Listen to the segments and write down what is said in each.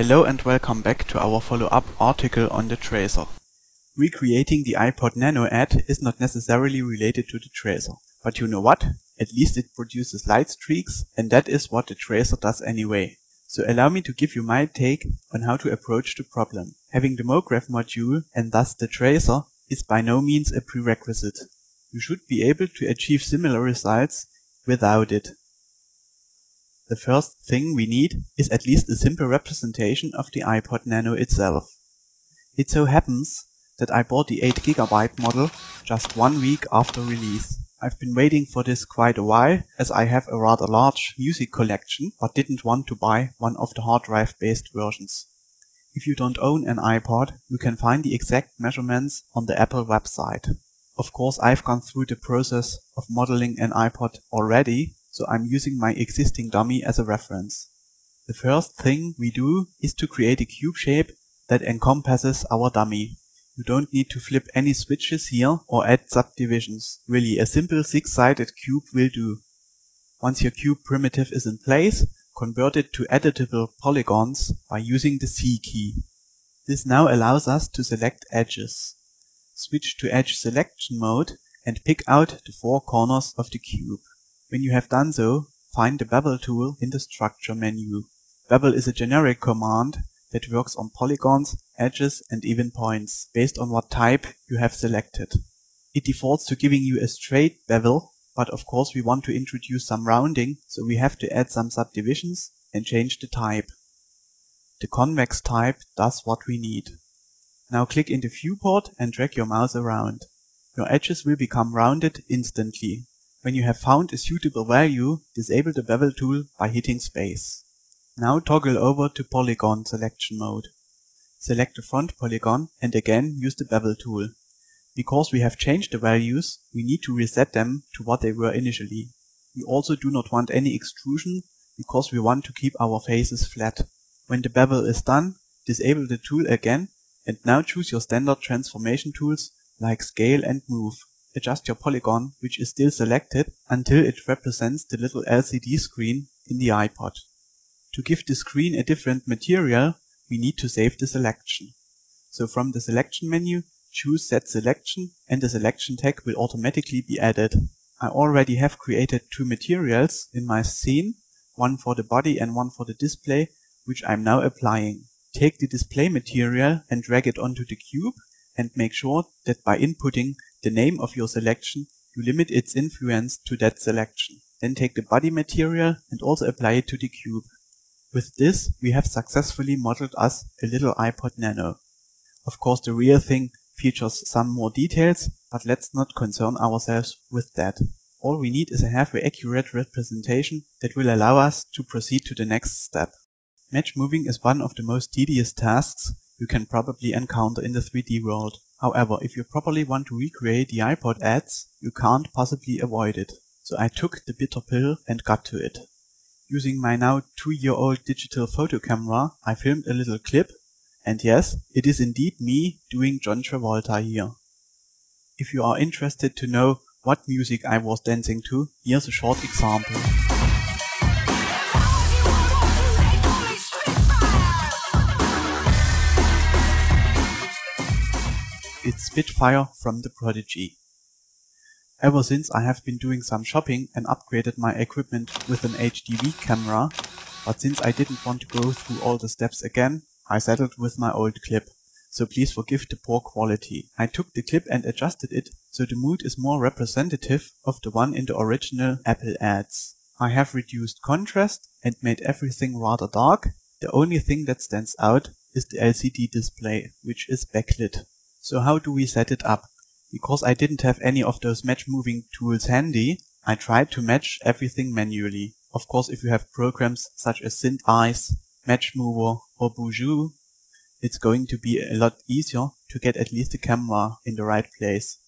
Hello and welcome back to our follow-up article on the tracer. Recreating the iPod Nano ad is not necessarily related to the tracer. But you know what? At least it produces light streaks and that is what the tracer does anyway. So allow me to give you my take on how to approach the problem. Having the MoGraph module and thus the tracer is by no means a prerequisite. You should be able to achieve similar results without it. The first thing we need is at least a simple representation of the iPod Nano itself. It so happens that I bought the 8GB model just one week after release. I've been waiting for this quite a while as I have a rather large music collection but didn't want to buy one of the hard drive based versions. If you don't own an iPod, you can find the exact measurements on the Apple website. Of course I've gone through the process of modeling an iPod already so I'm using my existing dummy as a reference. The first thing we do is to create a cube shape that encompasses our dummy. You don't need to flip any switches here or add subdivisions. Really, a simple six-sided cube will do. Once your cube primitive is in place, convert it to editable polygons by using the C key. This now allows us to select edges. Switch to edge selection mode and pick out the four corners of the cube. When you have done so, find the bevel tool in the structure menu. Bevel is a generic command that works on polygons, edges and even points, based on what type you have selected. It defaults to giving you a straight bevel, but of course we want to introduce some rounding, so we have to add some subdivisions and change the type. The convex type does what we need. Now click in the viewport and drag your mouse around. Your edges will become rounded instantly. When you have found a suitable value, disable the bevel tool by hitting space. Now toggle over to polygon selection mode. Select the front polygon and again use the bevel tool. Because we have changed the values, we need to reset them to what they were initially. We also do not want any extrusion because we want to keep our faces flat. When the bevel is done, disable the tool again and now choose your standard transformation tools like scale and move adjust your polygon, which is still selected, until it represents the little LCD screen in the iPod. To give the screen a different material, we need to save the selection. So from the selection menu, choose set selection and the selection tag will automatically be added. I already have created two materials in my scene, one for the body and one for the display, which I'm now applying. Take the display material and drag it onto the cube and make sure that by inputting the name of your selection, you limit its influence to that selection. Then take the body material and also apply it to the cube. With this, we have successfully modeled us a little iPod Nano. Of course, the real thing features some more details, but let's not concern ourselves with that. All we need is a halfway accurate representation that will allow us to proceed to the next step. Match moving is one of the most tedious tasks you can probably encounter in the 3D world. However, if you properly want to recreate the iPod ads, you can't possibly avoid it. So I took the bitter pill and got to it. Using my now two-year-old digital photo camera, I filmed a little clip, and yes, it is indeed me doing John Travolta here. If you are interested to know what music I was dancing to, here's a short example. It's Spitfire from The Prodigy. Ever since I have been doing some shopping and upgraded my equipment with an HDV camera, but since I didn't want to go through all the steps again, I settled with my old clip, so please forgive the poor quality. I took the clip and adjusted it so the mood is more representative of the one in the original Apple ads. I have reduced contrast and made everything rather dark. The only thing that stands out is the LCD display, which is backlit. So how do we set it up? Because I didn't have any of those match moving tools handy, I tried to match everything manually. Of course, if you have programs such as SynthEyes, Match Mover or Boujou, it's going to be a lot easier to get at least the camera in the right place.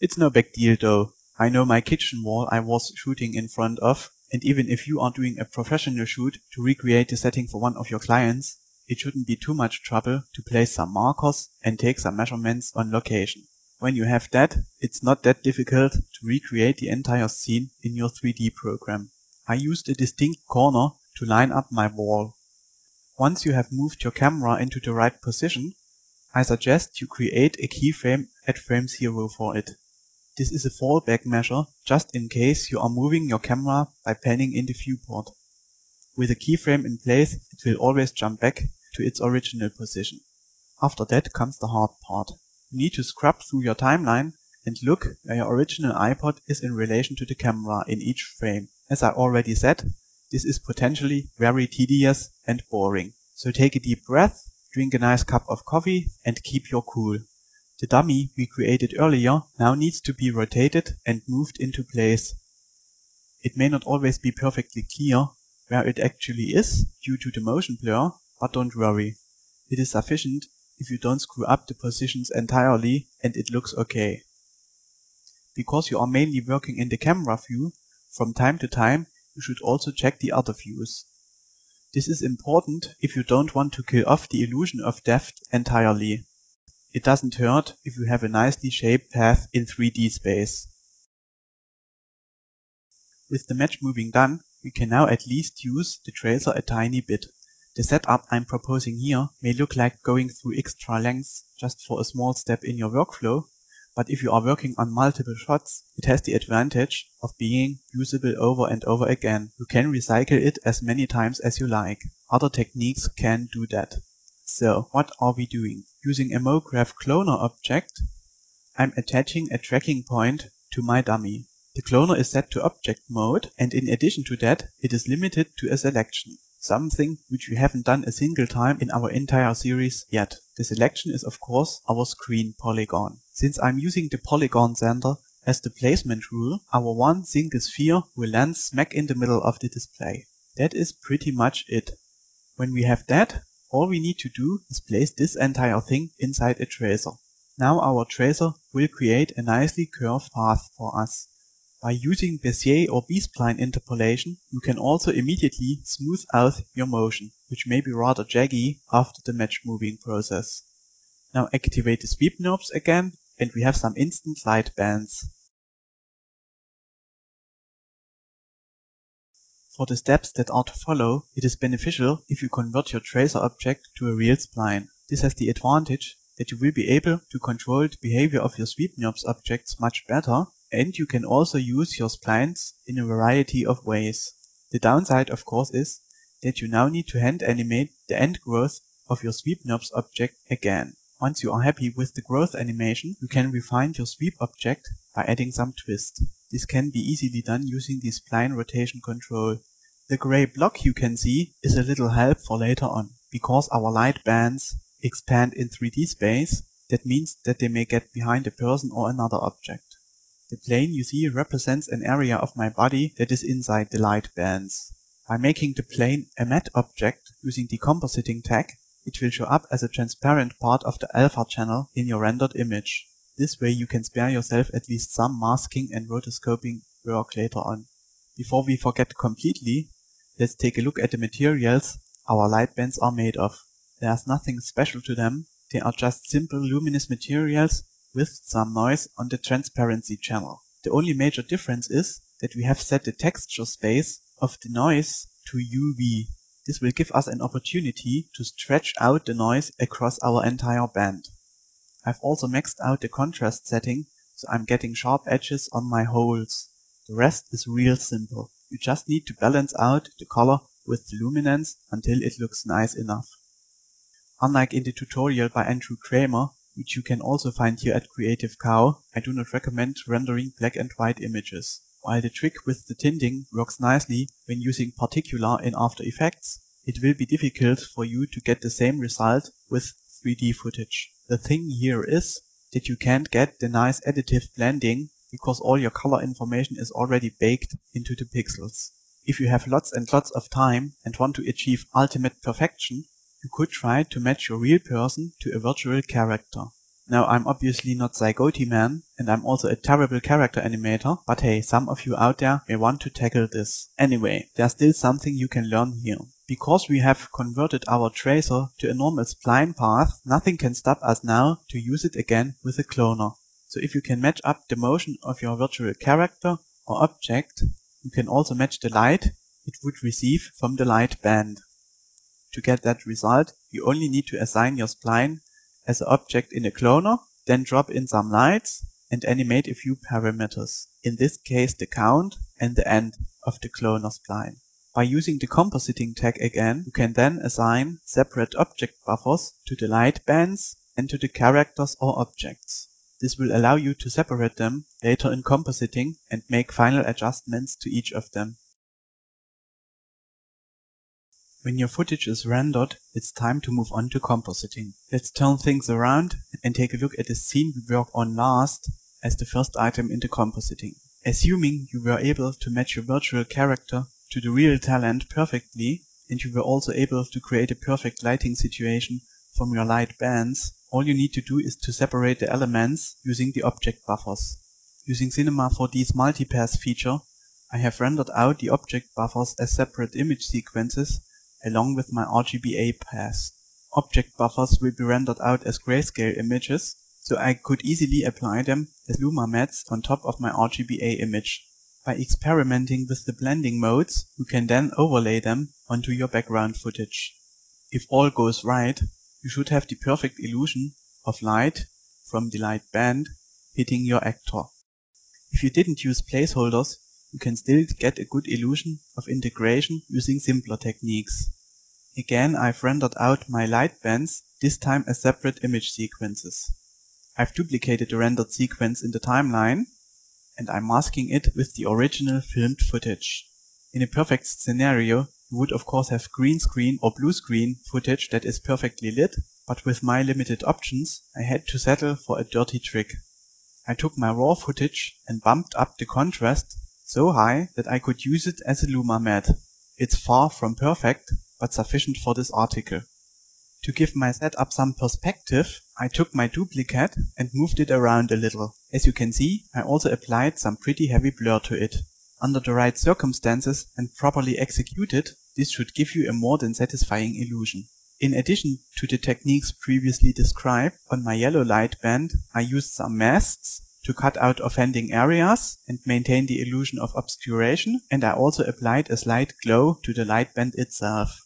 It's no big deal though. I know my kitchen wall I was shooting in front of, and even if you are doing a professional shoot to recreate the setting for one of your clients, it shouldn't be too much trouble to place some markers and take some measurements on location. When you have that, it's not that difficult to recreate the entire scene in your 3D program. I used a distinct corner to line up my wall. Once you have moved your camera into the right position, I suggest you create a keyframe at frame 0 for it. This is a fallback measure just in case you are moving your camera by panning in the viewport. With a keyframe in place, it will always jump back to its original position. After that comes the hard part. You need to scrub through your timeline and look where your original iPod is in relation to the camera in each frame. As I already said, this is potentially very tedious and boring. So take a deep breath, drink a nice cup of coffee and keep your cool. The dummy we created earlier now needs to be rotated and moved into place. It may not always be perfectly clear where it actually is due to the motion blur, but don't worry. It is sufficient if you don't screw up the positions entirely and it looks okay. Because you are mainly working in the camera view, from time to time you should also check the other views. This is important if you don't want to kill off the illusion of depth entirely. It doesn't hurt if you have a nicely shaped path in 3D space. With the match moving done, we can now at least use the tracer a tiny bit. The setup I'm proposing here may look like going through extra lengths just for a small step in your workflow, but if you are working on multiple shots, it has the advantage of being usable over and over again. You can recycle it as many times as you like. Other techniques can do that. So, what are we doing? Using a MoGraph cloner object, I'm attaching a tracking point to my dummy. The cloner is set to object mode, and in addition to that, it is limited to a selection something which we haven't done a single time in our entire series yet. The selection is of course our screen polygon. Since I'm using the polygon center as the placement rule, our one single sphere will land smack in the middle of the display. That is pretty much it. When we have that, all we need to do is place this entire thing inside a tracer. Now our tracer will create a nicely curved path for us. By using Bezier or B-spline interpolation, you can also immediately smooth out your motion, which may be rather jaggy after the match moving process. Now activate the sweep NURBS again and we have some instant light bands. For the steps that are to follow, it is beneficial if you convert your tracer object to a real spline. This has the advantage that you will be able to control the behavior of your sweep NURBS objects much better and you can also use your splines in a variety of ways. The downside of course is that you now need to hand animate the end growth of your sweep NURBS object again. Once you are happy with the growth animation, you can refine your sweep object by adding some twist. This can be easily done using the spline rotation control. The gray block you can see is a little help for later on. Because our light bands expand in 3D space, that means that they may get behind a person or another object. The plane you see represents an area of my body that is inside the light bands. By making the plane a matte object using the compositing tag, it will show up as a transparent part of the alpha channel in your rendered image. This way you can spare yourself at least some masking and rotoscoping work later on. Before we forget completely, let's take a look at the materials our light bands are made of. There's nothing special to them, they are just simple luminous materials with some noise on the transparency channel. The only major difference is that we have set the texture space of the noise to UV. This will give us an opportunity to stretch out the noise across our entire band. I've also maxed out the contrast setting, so I'm getting sharp edges on my holes. The rest is real simple. You just need to balance out the color with the luminance until it looks nice enough. Unlike in the tutorial by Andrew Kramer, which you can also find here at Creative Cow, I do not recommend rendering black and white images. While the trick with the tinting works nicely when using particular in After Effects, it will be difficult for you to get the same result with 3D footage. The thing here is that you can't get the nice additive blending because all your color information is already baked into the pixels. If you have lots and lots of time and want to achieve ultimate perfection, you could try to match your real person to a virtual character. Now I'm obviously not Zygote Man, and I'm also a terrible character animator, but hey, some of you out there may want to tackle this. Anyway, there's still something you can learn here. Because we have converted our tracer to a normal spline path, nothing can stop us now to use it again with a cloner. So if you can match up the motion of your virtual character or object, you can also match the light it would receive from the light band. To get that result, you only need to assign your spline as an object in a cloner, then drop in some lights and animate a few parameters, in this case the count and the end of the cloner spline. By using the compositing tag again, you can then assign separate object buffers to the light bands and to the characters or objects. This will allow you to separate them later in compositing and make final adjustments to each of them. When your footage is rendered, it's time to move on to compositing. Let's turn things around and take a look at the scene we worked on last as the first item in the compositing. Assuming you were able to match your virtual character to the real talent perfectly, and you were also able to create a perfect lighting situation from your light bands, all you need to do is to separate the elements using the object buffers. Using Cinema 4D's multipass feature, I have rendered out the object buffers as separate image sequences along with my RGBA pass. Object buffers will be rendered out as grayscale images, so I could easily apply them as luma mattes on top of my RGBA image. By experimenting with the blending modes, you can then overlay them onto your background footage. If all goes right, you should have the perfect illusion of light from the light band hitting your actor. If you didn't use placeholders, you can still get a good illusion of integration using simpler techniques. Again I've rendered out my light bands, this time as separate image sequences. I've duplicated the rendered sequence in the timeline and I'm masking it with the original filmed footage. In a perfect scenario, you would of course have green screen or blue screen footage that is perfectly lit, but with my limited options, I had to settle for a dirty trick. I took my raw footage and bumped up the contrast so high that I could use it as a Luma matte. It's far from perfect, but sufficient for this article. To give my setup some perspective, I took my duplicate and moved it around a little. As you can see, I also applied some pretty heavy blur to it. Under the right circumstances and properly executed, this should give you a more than satisfying illusion. In addition to the techniques previously described, on my yellow light band I used some masks to cut out offending areas and maintain the illusion of obscuration, and I also applied a slight glow to the light band itself.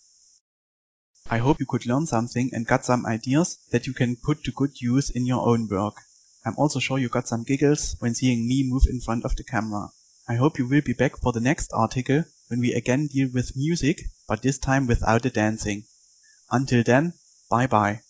I hope you could learn something and got some ideas that you can put to good use in your own work. I'm also sure you got some giggles when seeing me move in front of the camera. I hope you will be back for the next article when we again deal with music, but this time without the dancing. Until then, bye bye.